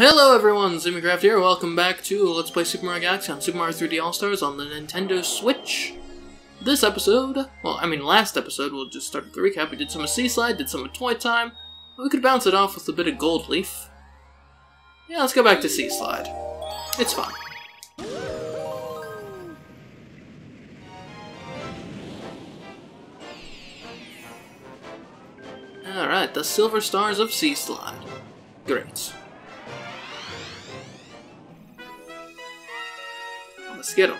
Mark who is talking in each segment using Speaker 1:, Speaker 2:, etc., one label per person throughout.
Speaker 1: Hello everyone, CMeeCraft here, welcome back to Let's Play Super Mario Galaxy on Super Mario 3D All-Stars on the Nintendo Switch. This episode, well, I mean last episode, we'll just start with the recap, we did some of Seaslide, did some of Toy Time, we could bounce it off with a bit of Gold Leaf. Yeah, let's go back to Seaslide. It's fun. Alright, the Silver Stars of Seaslide. Great. Get them.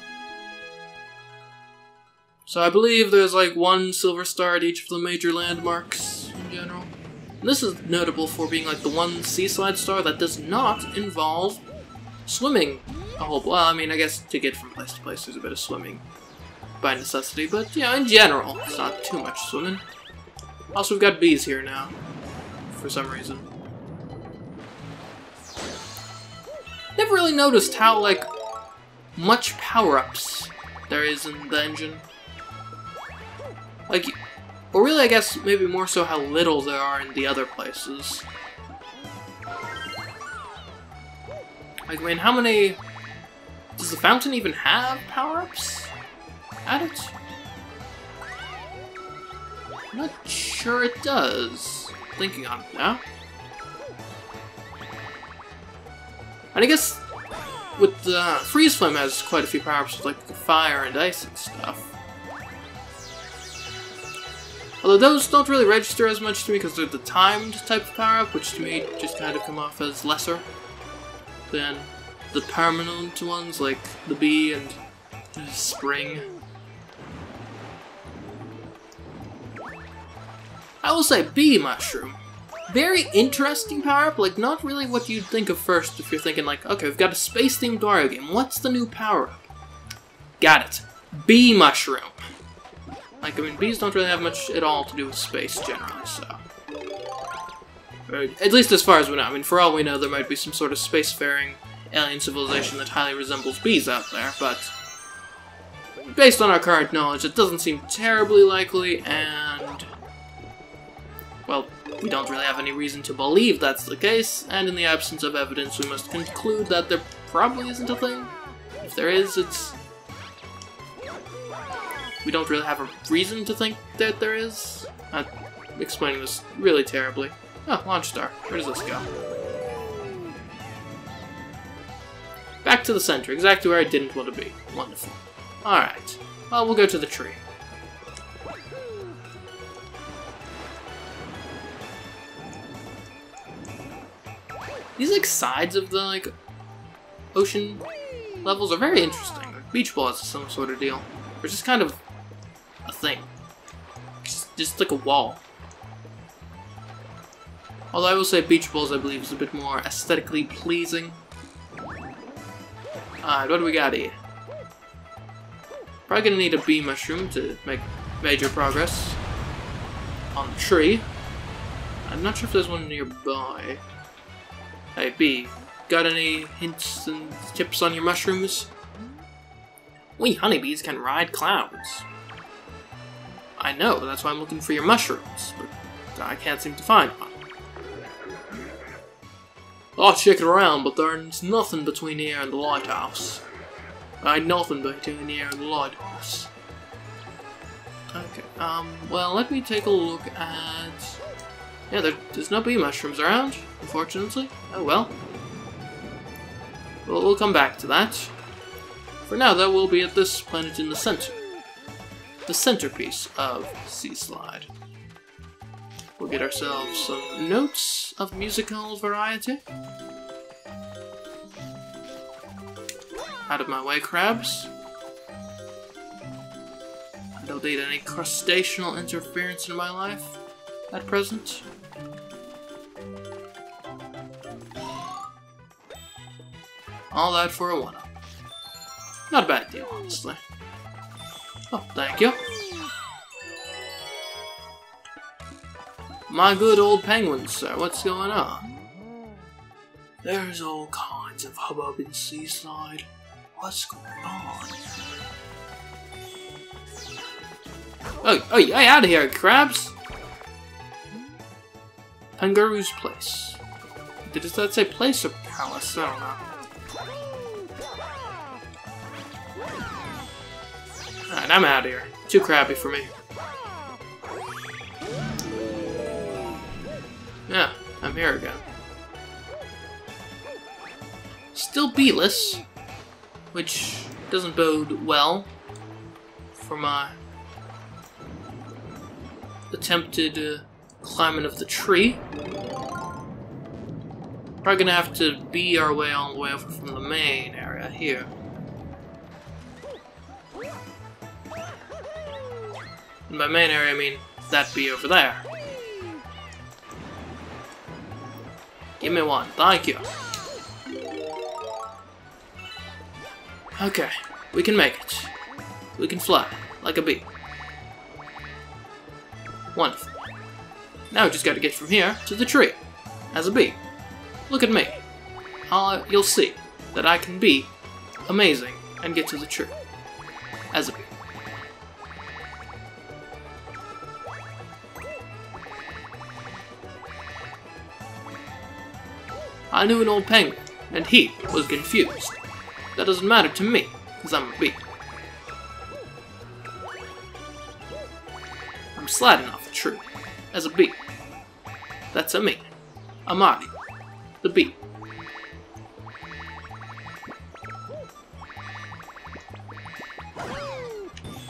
Speaker 1: So I believe there's like one silver star at each of the major landmarks in general. And this is notable for being like the one seaside star that does not involve swimming a whole. Well, I mean, I guess to get from place to place, there's a bit of swimming by necessity, but know, in general, it's not too much swimming. Also, we've got bees here now, for some reason. Never really noticed how like much power-ups there is in the engine. Like, or really I guess maybe more so how little there are in the other places. Like, I mean, how many... Does the fountain even have power-ups at it? I'm not sure it does. Thinking on it now. And I guess with the uh, Freeze Flame has quite a few power-ups like fire and ice and stuff. Although those don't really register as much to me because they're the timed type of power-up, which to me just kind of come off as lesser than the permanent ones like the bee and the spring. I will say bee mushroom very interesting power-up, like not really what you'd think of first if you're thinking like, okay, we've got a space-themed Wario game, what's the new power-up? Got it. Bee Mushroom. Like, I mean, bees don't really have much at all to do with space, generally, so... at least as far as we know. I mean, for all we know, there might be some sort of spacefaring alien civilization that highly resembles bees out there, but... Based on our current knowledge, it doesn't seem terribly likely, and... We don't really have any reason to believe that's the case, and in the absence of evidence we must conclude that there probably isn't a thing. If there is, it's... We don't really have a reason to think that there is. I'm explaining this really terribly. Oh, launch star. Where does this go? Back to the center, exactly where I didn't want to be. Wonderful. Alright. Well, we'll go to the tree. These like sides of the like ocean levels are very interesting. Like, beach balls is some sort of deal. It's just kind of a thing. Just, just like a wall. Although I will say beach balls I believe is a bit more aesthetically pleasing. Alright, what do we got here? Probably gonna need a bee mushroom to make major progress on the tree. I'm not sure if there's one nearby. Hey, B, got any hints and tips on your mushrooms? We honeybees can ride clouds. I know, that's why I'm looking for your mushrooms, but I can't seem to find one. I'll checked around, but there's nothing between here and the lighthouse. I ain't nothing between here and the lighthouse. Okay, um, well, let me take a look at yeah, there, there's no bee mushrooms around, unfortunately. Oh well. well. We'll come back to that. For now, though, we'll be at this planet in the center. The centerpiece of Seaslide. We'll get ourselves some notes of musical variety. Out of my way, crabs. I don't need any crustacean interference in my life at present. All that for a one-up. Not a bad deal, honestly. Oh, thank you. My good old penguins, sir, what's going on? There's all kinds of hubbub in Seaslide. What's going on? Oh, oh, hey, out of here, crabs! Penguru's Place. Did that say place or palace? I don't know. Alright, I'm out of here. Too crappy for me. Yeah, I'm here again. Still beatless, which doesn't bode well for my attempted uh, climbing of the tree. Probably gonna have to bee our way all the way over from the main area here. And by main area, I mean that bee over there. Give me one, thank you. Okay, we can make it. We can fly, like a bee. Wonderful. Now we just gotta get from here to the tree, as a bee. Look at me. Uh, you'll see that I can be amazing and get to the tree, as a bee. I knew an old penguin, and he was confused. That doesn't matter to me, because I'm a bee. I'm sliding off a tree, as a bee. That's a me, a Marty, the bee.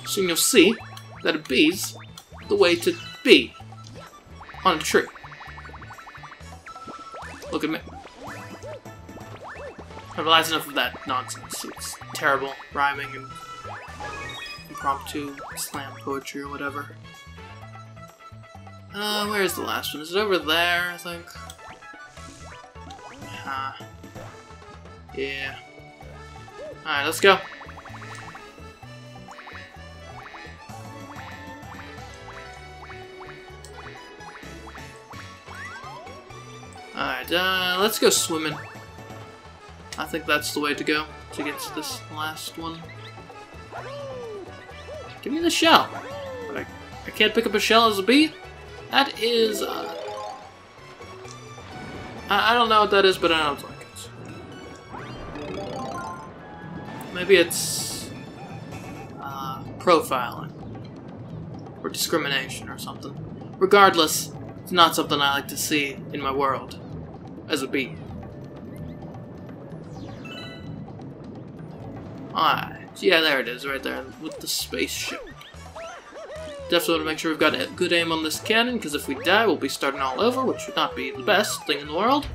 Speaker 1: Soon you'll see that a bee's the way to be on a tree. I've realized enough of that nonsense. It's terrible rhyming and impromptu slam poetry or whatever. Uh, where's the last one? Is it over there, I think? Yeah. Alright, let's go. Alright, uh, let's go swimming. I think that's the way to go to get to this last one. Give me the shell. I, I can't pick up a shell as a bee? That is... Uh, I, I don't know what that is, but I don't like it. Maybe it's... Uh, profiling. Or discrimination or something. Regardless, it's not something I like to see in my world. As a bee. Alright, yeah, there it is, right there, with the spaceship. Definitely want to make sure we've got a good aim on this cannon, because if we die, we'll be starting all over, which would not be the best thing in the world.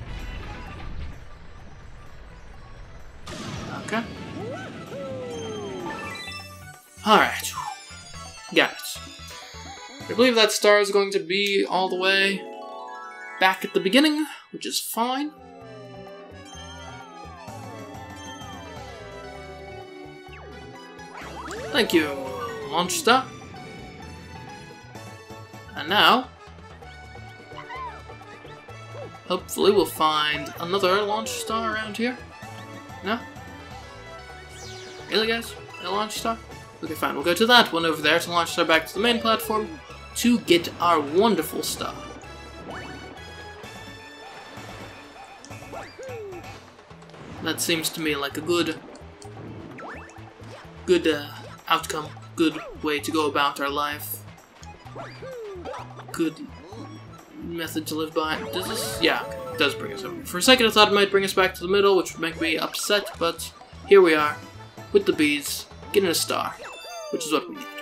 Speaker 1: Okay. Alright. Got it. I believe that star is going to be all the way back at the beginning, which is fine. Thank you, monster. And now, hopefully we'll find another launch star around here. No? Really, guys? A launch star? Okay, fine. We'll go to that one over there to launch star back to the main platform to get our wonderful star. That seems to me like a good, good uh, outcome, good way to go about our life. Good method to live by. Does this? Yeah, does bring us over. For a second I thought it might bring us back to the middle, which would make me upset, but here we are, with the bees, getting a star, which is what we need.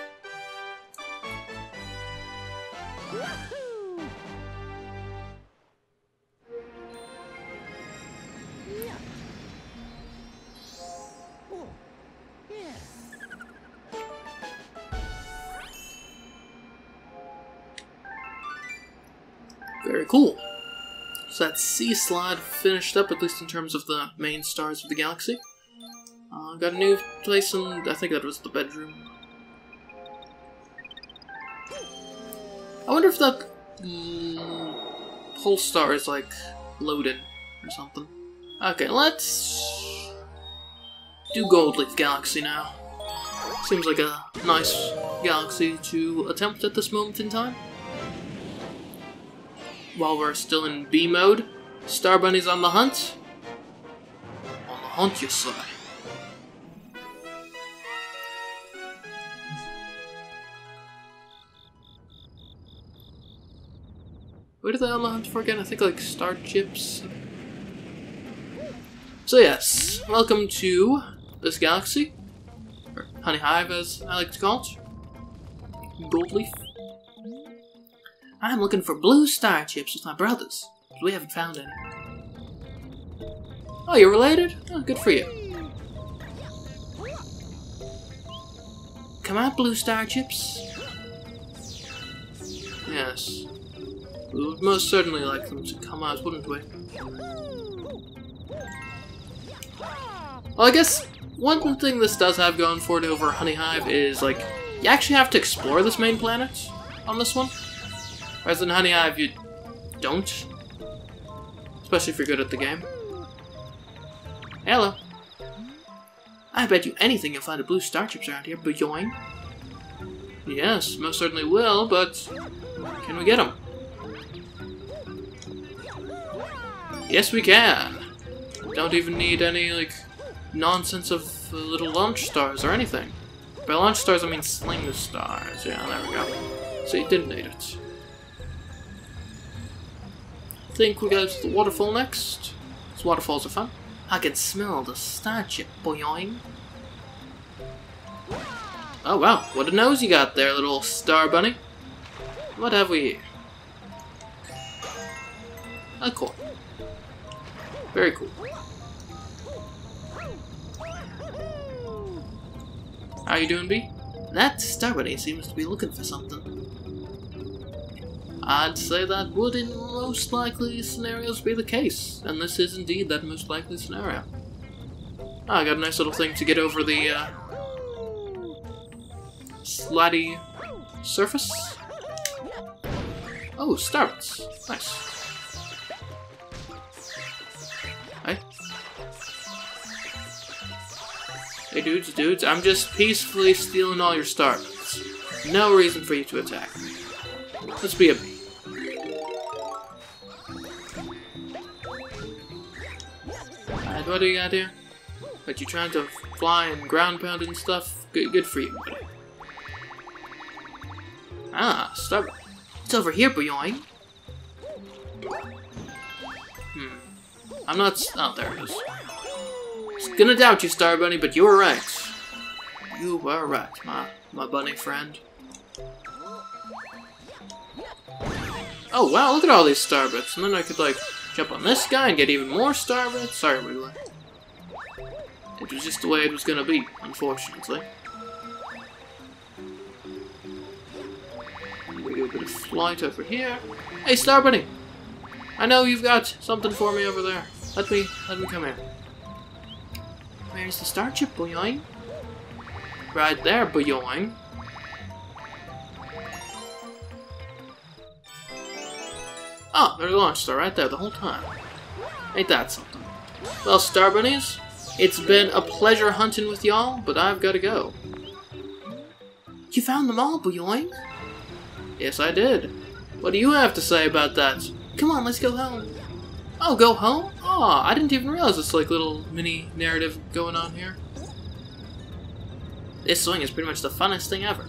Speaker 1: That slide finished up, at least in terms of the main stars of the galaxy. Uh, got a new place in, I think that was the bedroom. I wonder if that mm, star is like loaded or something. Okay, let's do Gold Leaf Galaxy now. Seems like a nice galaxy to attempt at this moment in time while we're still in B mode. Star Bunny's on the hunt. On the hunt, you say. What are they on the hunt for again? I think like star chips. So yes, welcome to this galaxy. Or Honey Hive as I like to call it. Gold leaf. I'm looking for blue star chips with my brothers, we haven't found any. Oh, you're related? Oh, good for you. Come out, blue star chips. Yes. We would most certainly like them to come out, wouldn't we? Well, I guess one thing this does have going for it over Honey Hive is, like, you actually have to explore this main planet on this one. Whereas in Honey Hive, you don't. Especially if you're good at the game. Hello. I bet you anything you'll find a blue star chips around here, Boyoing. Yes, most certainly will, but can we get them? Yes, we can. Don't even need any, like, nonsense of uh, little launch stars or anything. By launch stars, I mean sling stars. Yeah, there we go. So you didn't need it. Think we go to the waterfall next. These waterfalls are fun. I can smell the star chip boing. Oh wow, what a nose you got there, little star bunny. What have we here? A coin. Very cool. How you doing, B? That star bunny seems to be looking for something. I'd say that would in most likely scenarios be the case, and this is indeed that most likely scenario. Oh, I got a nice little thing to get over the, uh, surface. Oh, Starbucks. Nice. Hey. Hey dudes, dudes, I'm just peacefully stealing all your Starbucks. No reason for you to attack. Let's be a bee. What do you got here? But you trying to fly and ground pound and stuff? Good, good for you, buddy. Ah, Starbucks. It's over here, Boyoing. Hmm. I'm not. Oh, there it is. Gonna doubt you, Star Bunny, but you were right. You were right, my my bunny friend. Oh wow, look at all these starbits, and then I could like jump on this guy and get even more starbits. Sorry, Wiggler. It was just the way it was gonna be, unfortunately. We do a bit of flight over here. Hey, Star Bunny! I know you've got something for me over there. Let me, let me come here. Where's the star chip, boyoing? Right there, boyoing. Oh, there's launch star right there the whole time. Ain't that something? Well, Star Bunnies, it's been a pleasure hunting with y'all, but I've got to go. You found them all, boyoing? Yes, I did. What do you have to say about that? Come on, let's go home. Oh, go home? Aw, I didn't even realize this like little mini narrative going on here. This swing is pretty much the funnest thing ever.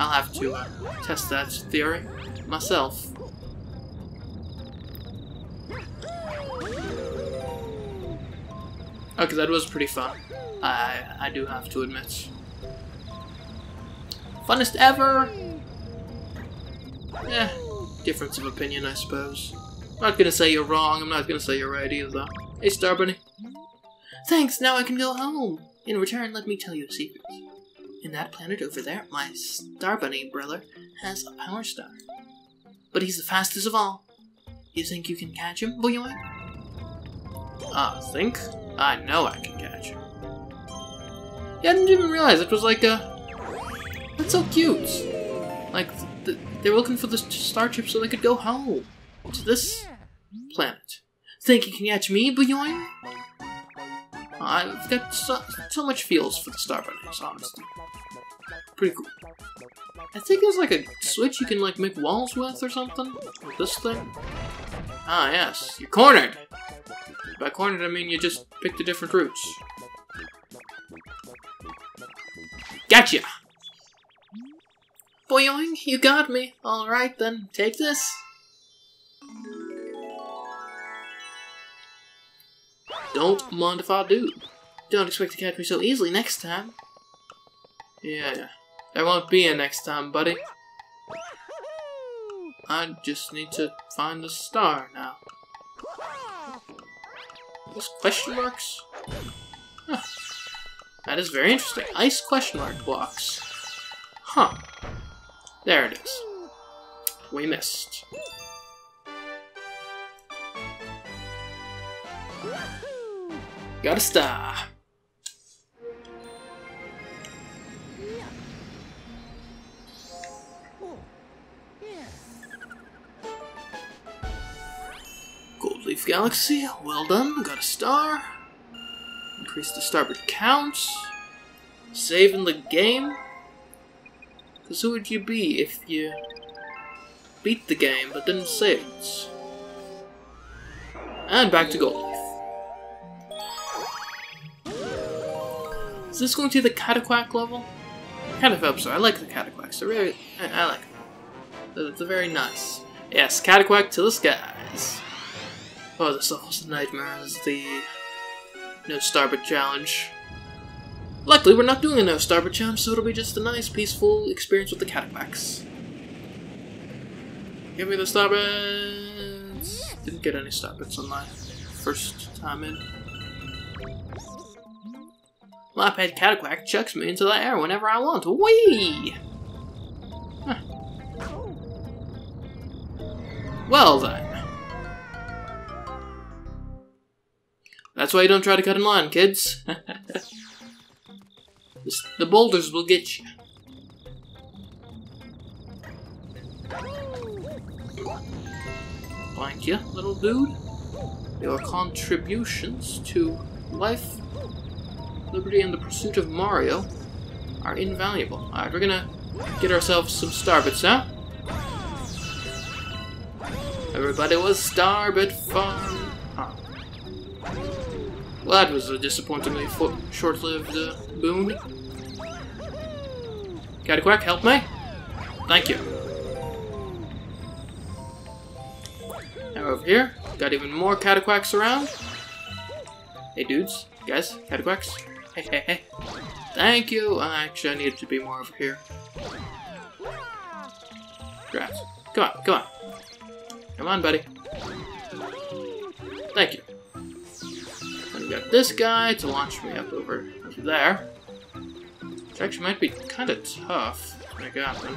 Speaker 1: I'll have to test that theory myself. Oh, okay, that was pretty fun. I I do have to admit. Funnest ever? Yeah, difference of opinion, I suppose. I'm not gonna say you're wrong, I'm not gonna say you're right either. Hey, Star Bunny. Thanks, now I can go home. In return, let me tell you a secret. In that planet over there, my Star Bunny brother has a power star. But he's the fastest of all. You think you can catch him, boy? Ah, think? I know I can catch him. Yeah, I didn't even realize it was like a... That's so cute. Like, th they were looking for the star chip so they could go home. To this planet. Think you can catch me, Boyoing? I've got so, so much feels for the Star honestly. Pretty cool. I think there's like a switch you can like make walls with or something. With this thing. Ah, yes. You're cornered! By cornered, I mean you just pick the different routes. Gotcha! Boing, you got me. Alright then, take this. Don't mind if I do. Don't expect to catch me so easily next time. Yeah. There won't be a next time, buddy. I just need to find the star now. Those question marks? Huh. That is very interesting. Ice question mark blocks. Huh. There it is. We missed. Got a star. Gold Leaf Galaxy, well done, got a star. Increase the starboard count. Saving the game. Because who would you be if you beat the game but didn't save it? And back to Gold Is this going to be the Cataquack level? I kind of hope so. I like the Cataquacks. They're very... I, I like them. They're, very nice. Yes, Cataquack to the skies. Oh, this level's a nightmare. This is the no starboard challenge. Luckily, we're not doing a no starboard challenge, so it'll be just a nice, peaceful experience with the Cataquacks. Give me the starboards! Didn't get any starboards on my first time in. Laphead Cataquack chucks me into the air whenever I want. Whee! Huh. Well then. That's why you don't try to cut in line, kids. the boulders will get you. Thank you, little dude. Your contributions to life, liberty, and the pursuit of Mario are invaluable. Alright, we're gonna get ourselves some starbits now. Everybody was starbit farm. Well, that was a disappointingly short-lived uh, boon. Cataquack, help me? Thank you. Now over here, got even more Cataquacks around. Hey dudes, guys, Cataquacks. Hey, hey, hey. Thank you. Actually, I needed to be more over here. Grass. Come on, come on. Come on, buddy. Thank you. And we got this guy to launch me up over, there. Which actually might be kind of tough I got happen.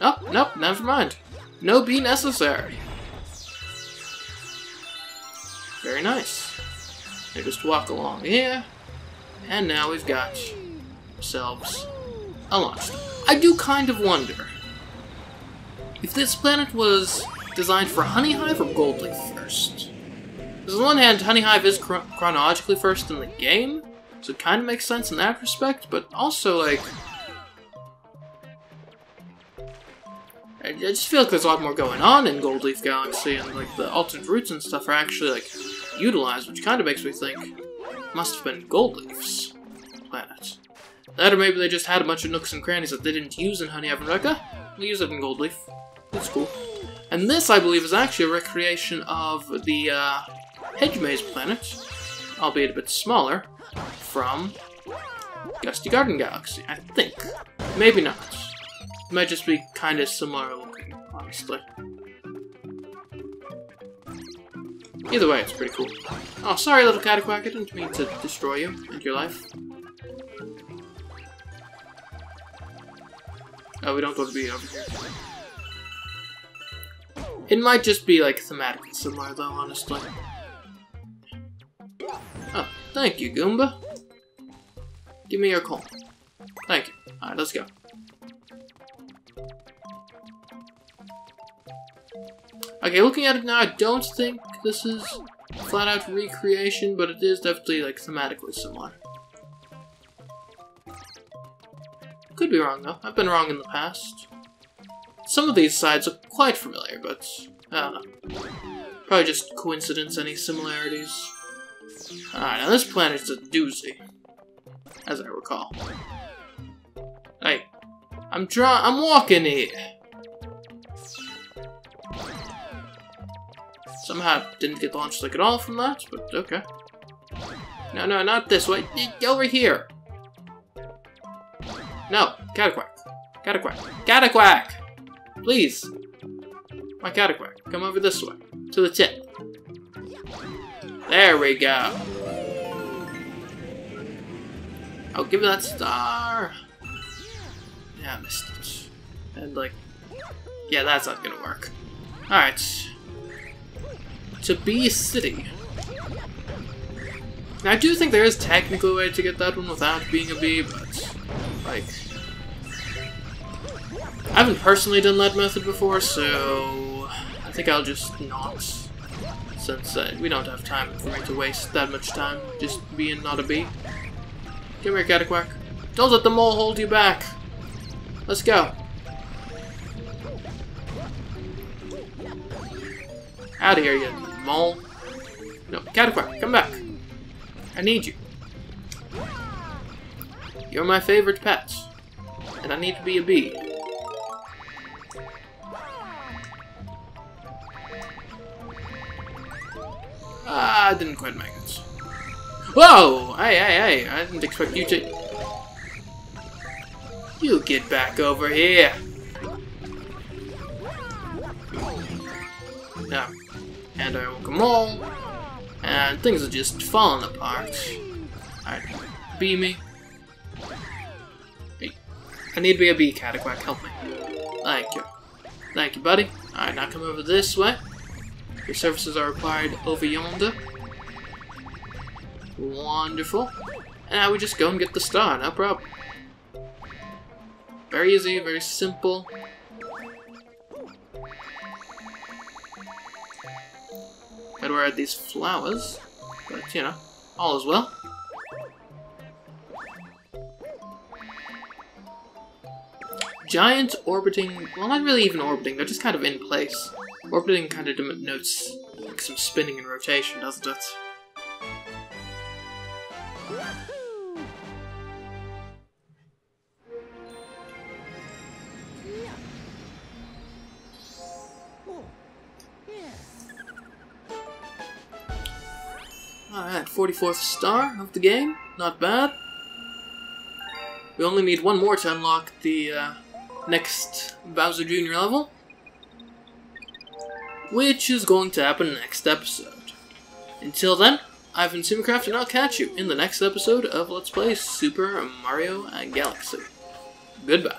Speaker 1: Oh, nope, never mind. No be necessary. Very nice. They just walk along here. And now we've got ourselves a launch. I do kind of wonder if this planet was designed for Honey Hive or Goldleaf first. Because on the one hand, Honey Hive is chronologically first in the game, so it kind of makes sense in that respect, but also, like... I just feel like there's a lot more going on in Goldleaf Galaxy, and like the alternate routes and stuff are actually like utilized, which kind of makes me think must have been Gold Leaf's planet. That or maybe they just had a bunch of nooks and crannies that they didn't use in Honey and Rekka. They use it in Gold Leaf. That's cool. And this, I believe, is actually a recreation of the uh, Hedge Maze planet, albeit a bit smaller, from Gusty Garden Galaxy, I think. Maybe not. It might just be kind of similar looking, honestly. Either way, it's pretty cool. Oh, sorry, little Cataquack, I didn't mean to destroy you and your life. Oh, we don't go to be over here. It might just be, like, thematically similar, though, honestly. Oh, thank you, Goomba. Give me your coin. Thank you. Alright, let's go. Okay, looking at it now, I don't think this is flat out recreation, but it is definitely like thematically similar. Could be wrong, though. I've been wrong in the past. Some of these sides are quite familiar, but I don't know. Probably just coincidence, any similarities. Alright, now this planet's a doozy. As I recall. Hey, I'm draw- I'm walking here. Somehow didn't get launched like at all from that, but okay. No, no, not this way. Over here. No, Cataquack. Cataquack. Cataquack! Please. My Cataquack, come over this way. To the tip. There we go. Oh, give me that star. Yeah, I missed it. And, like, yeah, that's not gonna work. Alright. To Bee City. Now, I do think there is technically a way to get that one without being a bee, but, like... I haven't personally done that method before, so... I think I'll just not. Since uh, we don't have time for me to waste that much time just being not a bee. Come here, Cataquack. Don't let the mole hold you back. Let's go. Out of here, you mole. No, Cataquack, come back. I need you. You're my favorite pet. And I need to be a bee. Ah, I didn't quite make it. Whoa! Hey, hey, hey! I didn't expect you to... You get back over here! And I woke them all. And things are just falling apart. Alright. Bee me. I need to be a bee, Cataquack. Help me. Thank you. Thank you, buddy. Alright, now come over this way. Your services are required over yonder. Wonderful. And now we just go and get the star, no problem. Very easy, very simple. Gotta wear these flowers, but you know, all is well. Giant orbiting, well not really even orbiting, they're just kind of in place. Orbiting kind of denotes like some spinning and rotation, doesn't it? Alright, 44th star of the game. Not bad. We only need one more to unlock the uh, next Bowser Jr. level. Which is going to happen next episode. Until then, I've been CMeeCraft and I'll catch you in the next episode of Let's Play Super Mario Galaxy. Goodbye.